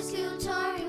rescue school tour,